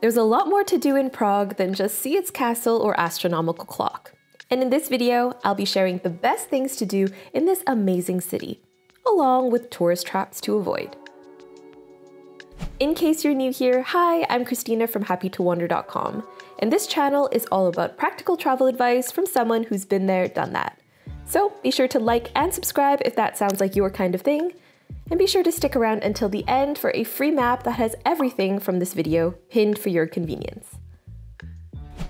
There's a lot more to do in Prague than just see its castle or astronomical clock. And in this video, I'll be sharing the best things to do in this amazing city, along with tourist traps to avoid. In case you're new here, hi, I'm Christina from happytowander.com, and this channel is all about practical travel advice from someone who's been there, done that. So be sure to like and subscribe if that sounds like your kind of thing, and be sure to stick around until the end for a free map that has everything from this video pinned for your convenience.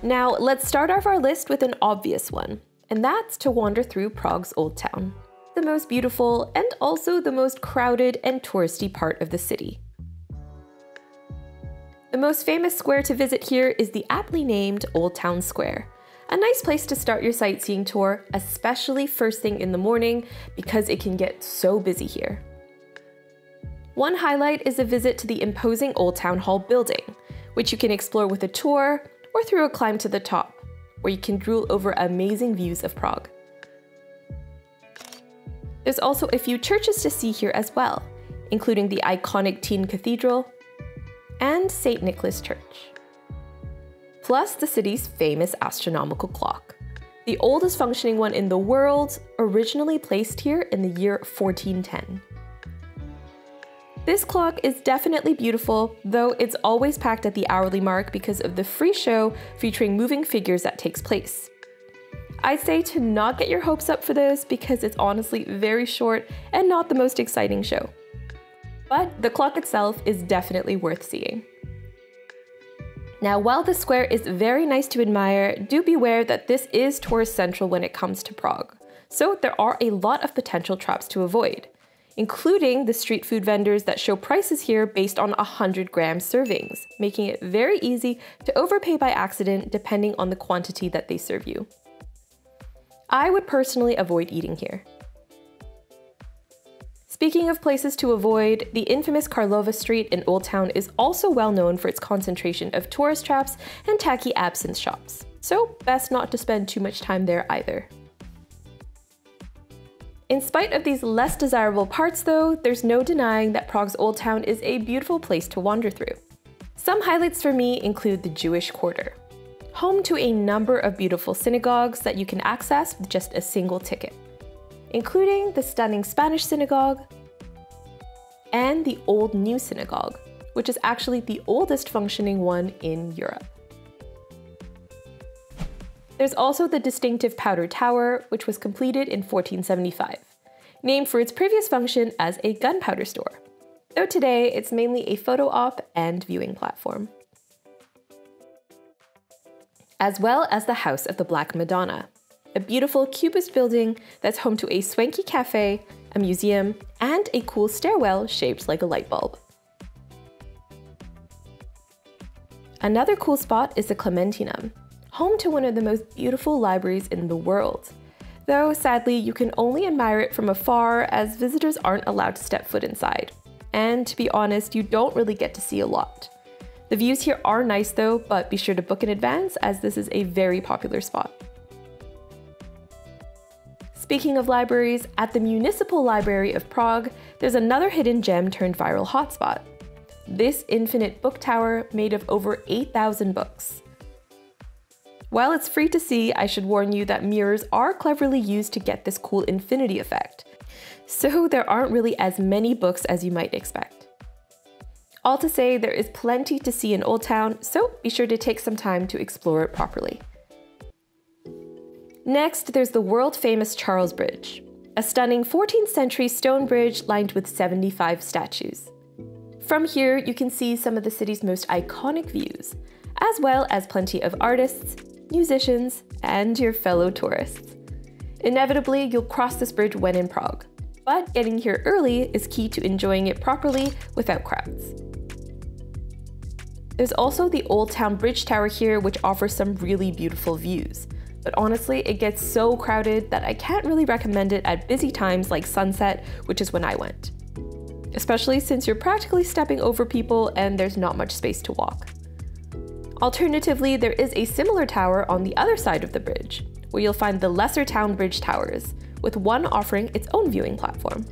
Now, let's start off our list with an obvious one, and that's to wander through Prague's Old Town, the most beautiful and also the most crowded and touristy part of the city. The most famous square to visit here is the aptly named Old Town Square, a nice place to start your sightseeing tour, especially first thing in the morning because it can get so busy here. One highlight is a visit to the imposing Old Town Hall building, which you can explore with a tour or through a climb to the top, where you can drool over amazing views of Prague. There's also a few churches to see here as well, including the iconic Týn Cathedral and St. Nicholas Church. Plus the city's famous astronomical clock, the oldest functioning one in the world, originally placed here in the year 1410. This clock is definitely beautiful, though it's always packed at the hourly mark because of the free show featuring moving figures that takes place. I'd say to not get your hopes up for this because it's honestly very short and not the most exciting show. But the clock itself is definitely worth seeing. Now, while the square is very nice to admire, do beware that this is tourist central when it comes to Prague. So there are a lot of potential traps to avoid including the street food vendors that show prices here based on 100 gram servings, making it very easy to overpay by accident depending on the quantity that they serve you. I would personally avoid eating here. Speaking of places to avoid, the infamous Karlova Street in Old Town is also well known for its concentration of tourist traps and tacky absinthe shops, so best not to spend too much time there either. In spite of these less desirable parts though, there's no denying that Prague's Old Town is a beautiful place to wander through. Some highlights for me include the Jewish Quarter, home to a number of beautiful synagogues that you can access with just a single ticket, including the stunning Spanish synagogue and the Old New Synagogue, which is actually the oldest functioning one in Europe. There's also the distinctive Powder Tower, which was completed in 1475, named for its previous function as a gunpowder store, though today it's mainly a photo op and viewing platform. As well as the House of the Black Madonna, a beautiful cubist building that's home to a swanky cafe, a museum, and a cool stairwell shaped like a light bulb. Another cool spot is the Clementinum, home to one of the most beautiful libraries in the world. Though sadly, you can only admire it from afar as visitors aren't allowed to step foot inside. And to be honest, you don't really get to see a lot. The views here are nice though, but be sure to book in advance as this is a very popular spot. Speaking of libraries, at the Municipal Library of Prague, there's another hidden gem turned viral hotspot. This infinite book tower made of over 8,000 books. While it's free to see, I should warn you that mirrors are cleverly used to get this cool infinity effect. So there aren't really as many books as you might expect. All to say, there is plenty to see in Old Town, so be sure to take some time to explore it properly. Next, there's the world famous Charles Bridge, a stunning 14th century stone bridge lined with 75 statues. From here, you can see some of the city's most iconic views, as well as plenty of artists, musicians, and your fellow tourists. Inevitably, you'll cross this bridge when in Prague, but getting here early is key to enjoying it properly without crowds. There's also the Old Town Bridge Tower here, which offers some really beautiful views. But honestly, it gets so crowded that I can't really recommend it at busy times like sunset, which is when I went. Especially since you're practically stepping over people and there's not much space to walk. Alternatively, there is a similar tower on the other side of the bridge, where you'll find the Lesser Town Bridge Towers, with one offering its own viewing platform.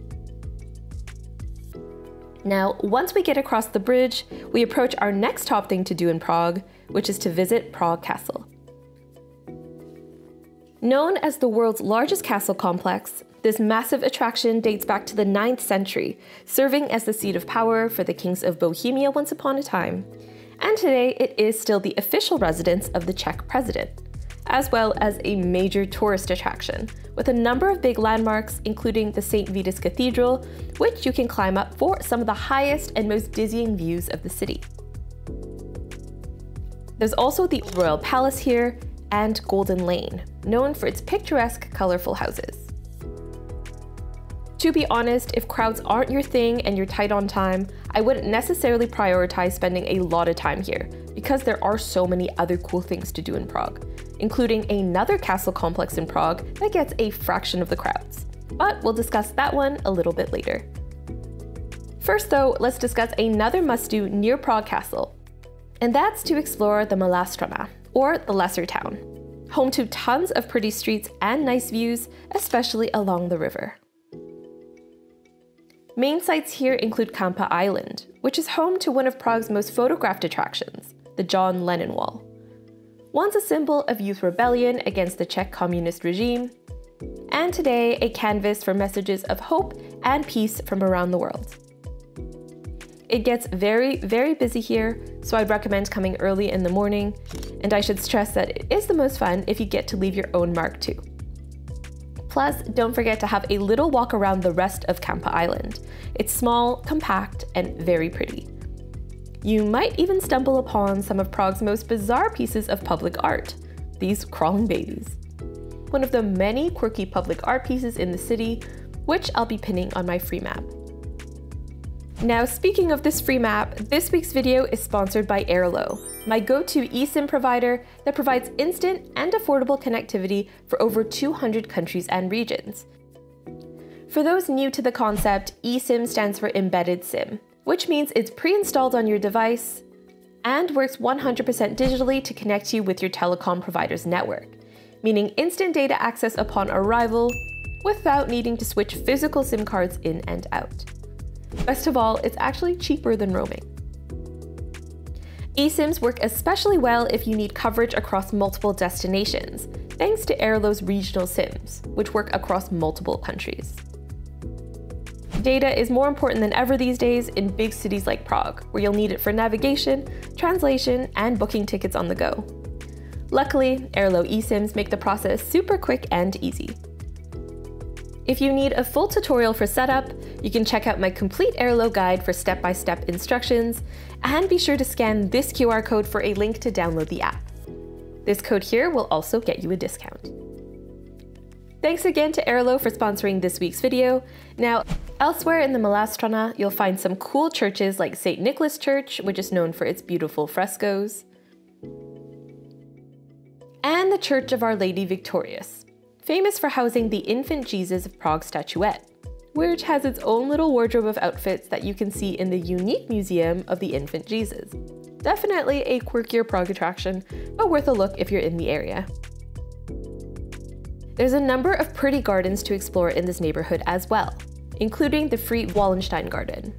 Now, once we get across the bridge, we approach our next top thing to do in Prague, which is to visit Prague Castle. Known as the world's largest castle complex, this massive attraction dates back to the 9th century, serving as the seat of power for the kings of Bohemia once upon a time. And today it is still the official residence of the Czech president, as well as a major tourist attraction, with a number of big landmarks, including the St. Vitus Cathedral, which you can climb up for some of the highest and most dizzying views of the city. There's also the Royal Palace here, and Golden Lane, known for its picturesque, colorful houses. To be honest, if crowds aren't your thing and you're tight on time, I wouldn't necessarily prioritize spending a lot of time here, because there are so many other cool things to do in Prague, including another castle complex in Prague that gets a fraction of the crowds. But we'll discuss that one a little bit later. First though, let's discuss another must-do near Prague Castle, and that's to explore the Malá Strana, or the Lesser Town, home to tons of pretty streets and nice views, especially along the river. Main sites here include Kampa Island, which is home to one of Prague's most photographed attractions, the John Lennon Wall. Once a symbol of youth rebellion against the Czech communist regime, and today a canvas for messages of hope and peace from around the world. It gets very, very busy here, so I'd recommend coming early in the morning, and I should stress that it is the most fun if you get to leave your own mark too. Plus, don't forget to have a little walk around the rest of Kampa Island. It's small, compact, and very pretty. You might even stumble upon some of Prague's most bizarre pieces of public art, these crawling babies. One of the many quirky public art pieces in the city, which I'll be pinning on my free map. Now, speaking of this free map, this week's video is sponsored by Airalo, my go-to eSIM provider that provides instant and affordable connectivity for over 200 countries and regions. For those new to the concept, eSIM stands for Embedded SIM, which means it's pre-installed on your device and works 100% digitally to connect you with your telecom provider's network, meaning instant data access upon arrival without needing to switch physical SIM cards in and out. Best of all, it's actually cheaper than roaming. eSIMs work especially well if you need coverage across multiple destinations, thanks to Airalo's regional SIMs, which work across multiple countries. Data is more important than ever these days in big cities like Prague, where you'll need it for navigation, translation, and booking tickets on the go. Luckily, Airalo eSIMs make the process super quick and easy. If you need a full tutorial for setup, you can check out my complete Airalo guide for step-by-step -step instructions, and be sure to scan this QR code for a link to download the app. This code here will also get you a discount. Thanks again to Airalo for sponsoring this week's video. Now, elsewhere in the Malá Strana, you'll find some cool churches like St. Nicholas Church, which is known for its beautiful frescoes, and the Church of Our Lady Victorious, famous for housing the infant Jesus of Prague statuette, which has its own little wardrobe of outfits that you can see in the unique museum of the infant Jesus. Definitely a quirkier Prague attraction, but worth a look if you're in the area. There's a number of pretty gardens to explore in this neighborhood as well, including the free Wallenstein Garden,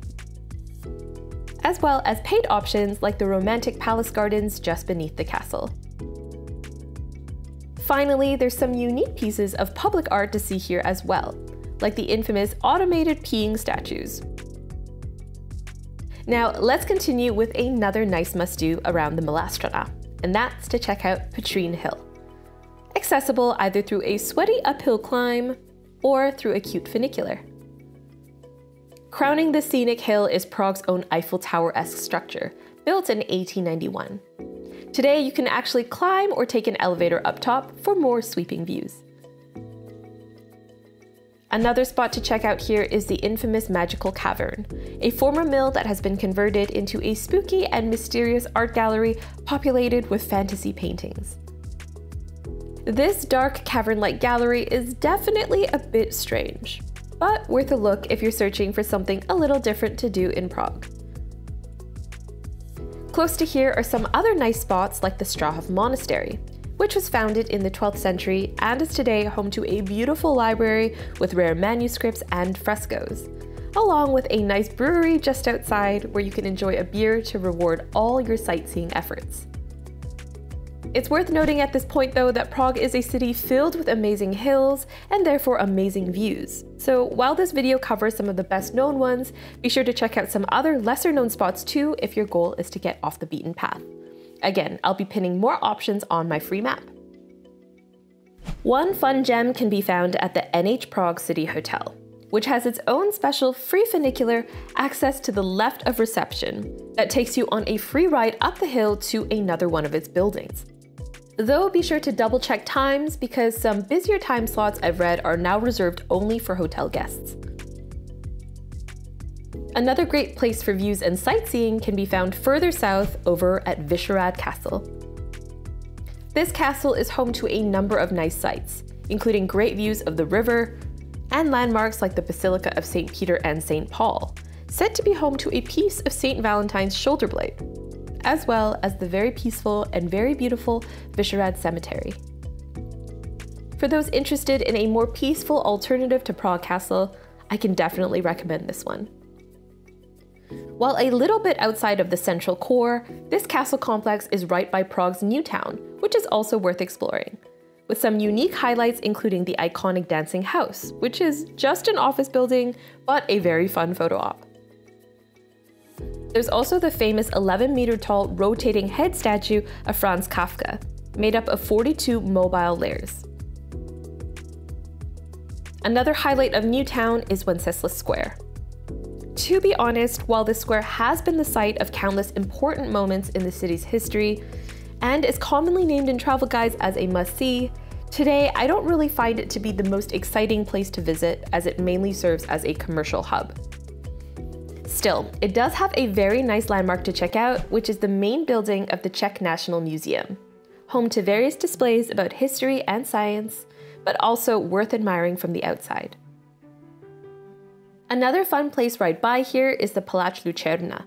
as well as paid options like the romantic palace gardens just beneath the castle. Finally, there's some unique pieces of public art to see here as well, like the infamous automated peeing statues. Now, let's continue with another nice must-do around the Malá Strana, and that's to check out Petřín Hill. Accessible either through a sweaty uphill climb or through a cute funicular. Crowning the scenic hill is Prague's own Eiffel Tower-esque structure, built in 1891. Today, you can actually climb or take an elevator up top for more sweeping views. Another spot to check out here is the infamous Magical Cavern, a former mill that has been converted into a spooky and mysterious art gallery populated with fantasy paintings. This dark cavern-like gallery is definitely a bit strange, but worth a look if you're searching for something a little different to do in Prague. Close to here are some other nice spots like the Strahov Monastery, which was founded in the 12th century and is today home to a beautiful library with rare manuscripts and frescoes, along with a nice brewery just outside where you can enjoy a beer to reward all your sightseeing efforts. It's worth noting at this point, though, that Prague is a city filled with amazing hills and therefore amazing views. So while this video covers some of the best known ones, be sure to check out some other lesser known spots too if your goal is to get off the beaten path. Again, I'll be pinning more options on my free map. One fun gem can be found at the NH Prague City Hotel, which has its own special free funicular access to the left of reception that takes you on a free ride up the hill to another one of its buildings. Though be sure to double check times because some busier time slots I've read are now reserved only for hotel guests. Another great place for views and sightseeing can be found further south over at Vyšehrad Castle. This castle is home to a number of nice sights, including great views of the river and landmarks like the Basilica of St. Peter and St. Paul, said to be home to a piece of St. Valentine's shoulder blade as well as the very peaceful and very beautiful Vyšehrad Cemetery. For those interested in a more peaceful alternative to Prague Castle, I can definitely recommend this one. While a little bit outside of the central core, this castle complex is right by Prague's new town, which is also worth exploring, with some unique highlights including the iconic dancing house, which is just an office building, but a very fun photo op. There's also the famous 11 meter tall rotating head statue of Franz Kafka, made up of 42 mobile layers. Another highlight of Newtown is Wenceslas Square. To be honest, while this square has been the site of countless important moments in the city's history, and is commonly named in travel guides as a must-see, today I don't really find it to be the most exciting place to visit as it mainly serves as a commercial hub. Still, it does have a very nice landmark to check out, which is the main building of the Czech National Museum, home to various displays about history and science, but also worth admiring from the outside. Another fun place right by here is the Palác Lucerna.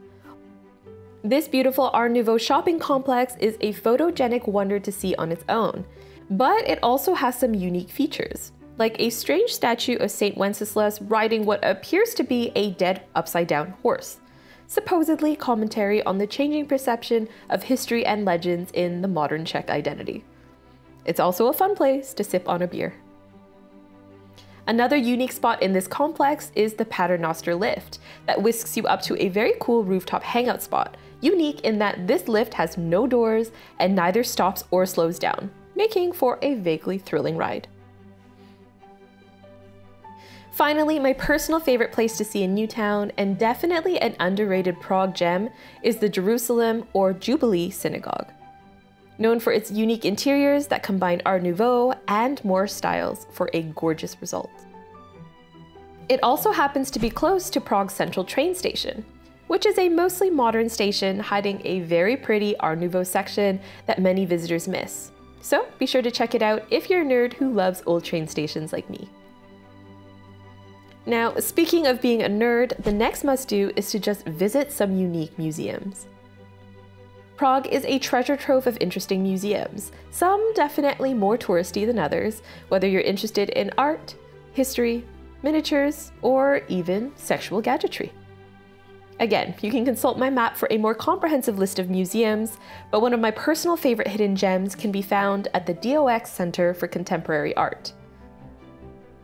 This beautiful Art Nouveau shopping complex is a photogenic wonder to see on its own, but it also has some unique features like a strange statue of St. Wenceslas riding what appears to be a dead upside down horse. Supposedly commentary on the changing perception of history and legends in the modern Czech identity. It's also a fun place to sip on a beer. Another unique spot in this complex is the Paternoster lift that whisks you up to a very cool rooftop hangout spot, unique in that this lift has no doors and neither stops or slows down, making for a vaguely thrilling ride. Finally, my personal favorite place to see in Newtown, and definitely an underrated Prague gem, is the Jerusalem or Jubilee Synagogue. Known for its unique interiors that combine Art Nouveau and Moorish styles for a gorgeous result. It also happens to be close to Prague's central train station, which is a mostly modern station hiding a very pretty Art Nouveau section that many visitors miss. So be sure to check it out if you're a nerd who loves old train stations like me. Now, speaking of being a nerd, the next must do is to just visit some unique museums. Prague is a treasure trove of interesting museums, some definitely more touristy than others, whether you're interested in art, history, miniatures, or even sexual gadgetry. Again, you can consult my map for a more comprehensive list of museums, but one of my personal favorite hidden gems can be found at the DOX Center for Contemporary Art.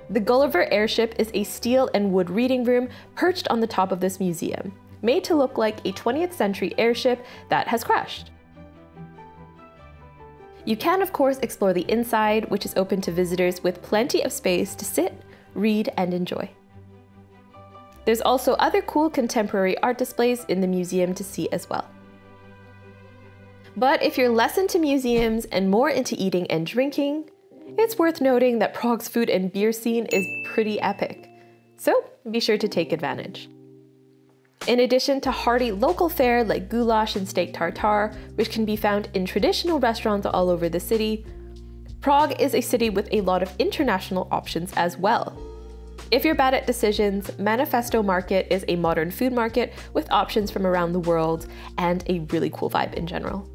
The Gulliver airship is a steel and wood reading room perched on the top of this museum, made to look like a 20th century airship that has crashed. You can, of course, explore the inside, which is open to visitors with plenty of space to sit, read, and enjoy. There's also other cool contemporary art displays in the museum to see as well. But if you're less into museums and more into eating and drinking, it's worth noting that Prague's food and beer scene is pretty epic, so be sure to take advantage. In addition to hearty local fare like goulash and steak tartare, which can be found in traditional restaurants all over the city, Prague is a city with a lot of international options as well. If you're bad at decisions, Manifesto Market is a modern food market with options from around the world and a really cool vibe in general.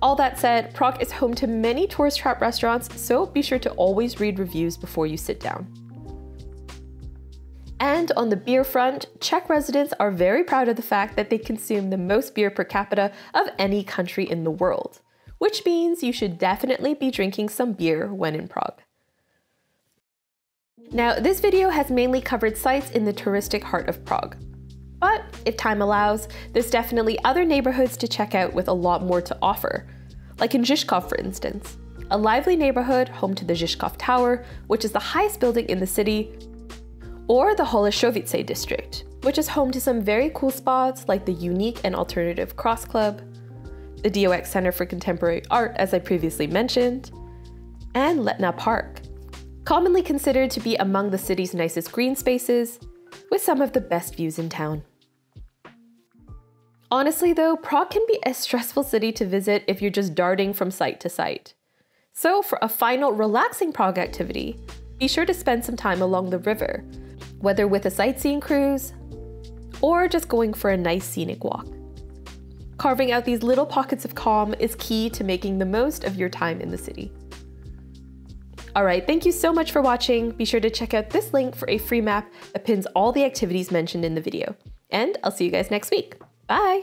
All that said, Prague is home to many tourist trap restaurants, so be sure to always read reviews before you sit down. And on the beer front, Czech residents are very proud of the fact that they consume the most beer per capita of any country in the world, which means you should definitely be drinking some beer when in Prague. Now, this video has mainly covered sites in the touristic heart of Prague. But if time allows, there's definitely other neighborhoods to check out with a lot more to offer, like in Žižkov, for instance, a lively neighborhood home to the Žižkov Tower, which is the highest building in the city, or the Holešovice district, which is home to some very cool spots like the unique and alternative Cross Club, the DOX Center for Contemporary Art, as I previously mentioned, and Letná Park, commonly considered to be among the city's nicest green spaces, with some of the best views in town. Honestly, though, Prague can be a stressful city to visit if you're just darting from site to site. So, for a final relaxing Prague activity, be sure to spend some time along the river, whether with a sightseeing cruise or just going for a nice scenic walk. Carving out these little pockets of calm is key to making the most of your time in the city. Alright, thank you so much for watching. Be sure to check out this link for a free map that pins all the activities mentioned in the video. And I'll see you guys next week. Bye!